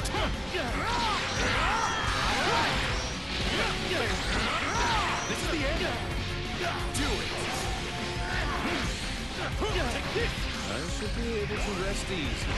This is the end. Do it. I should be able to rest easy.